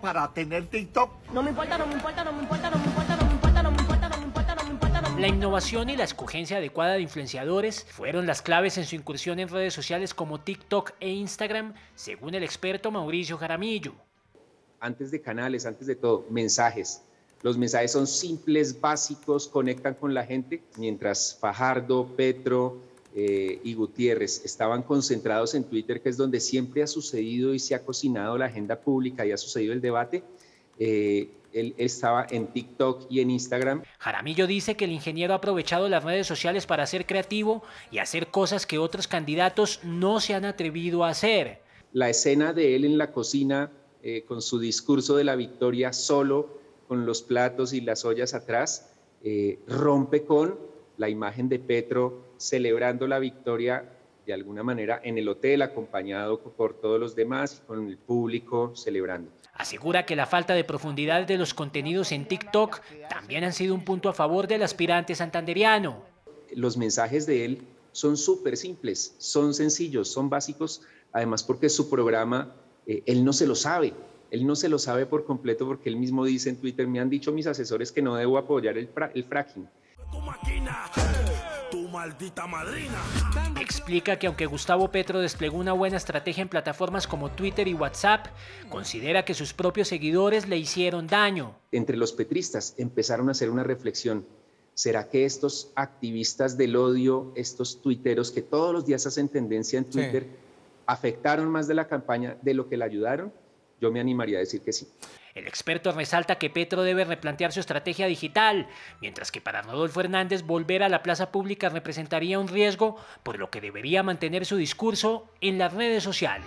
para tener TikTok. No me importa, no me importa, no me importa, no me importa, no me importa, no me importa, no me importa. La innovación y la escogencia adecuada de influenciadores fueron las claves en su incursión en redes sociales como TikTok e Instagram, según el experto Mauricio Jaramillo. Antes de canales, antes de todo, mensajes. Los mensajes son simples, básicos, conectan con la gente, mientras Fajardo, Petro, eh, y Gutiérrez estaban concentrados en Twitter, que es donde siempre ha sucedido y se ha cocinado la agenda pública y ha sucedido el debate. Eh, él estaba en TikTok y en Instagram. Jaramillo dice que el ingeniero ha aprovechado las redes sociales para ser creativo y hacer cosas que otros candidatos no se han atrevido a hacer. La escena de él en la cocina eh, con su discurso de la victoria solo, con los platos y las ollas atrás, eh, rompe con la imagen de Petro celebrando la victoria de alguna manera en el hotel, acompañado por todos los demás y con el público celebrando. Asegura que la falta de profundidad de los contenidos en TikTok también han sido un punto a favor del aspirante santanderiano. Los mensajes de él son súper simples, son sencillos, son básicos, además porque su programa, eh, él no se lo sabe, él no se lo sabe por completo porque él mismo dice en Twitter, me han dicho mis asesores que no debo apoyar el, el fracking maldita madrina. Explica que aunque Gustavo Petro desplegó una buena estrategia en plataformas como Twitter y WhatsApp, considera que sus propios seguidores le hicieron daño. Entre los petristas empezaron a hacer una reflexión. ¿Será que estos activistas del odio, estos tuiteros que todos los días hacen tendencia en Twitter, afectaron más de la campaña de lo que la ayudaron? Yo me animaría a decir que sí. El experto resalta que Petro debe replantear su estrategia digital, mientras que para Rodolfo Hernández volver a la plaza pública representaría un riesgo, por lo que debería mantener su discurso en las redes sociales.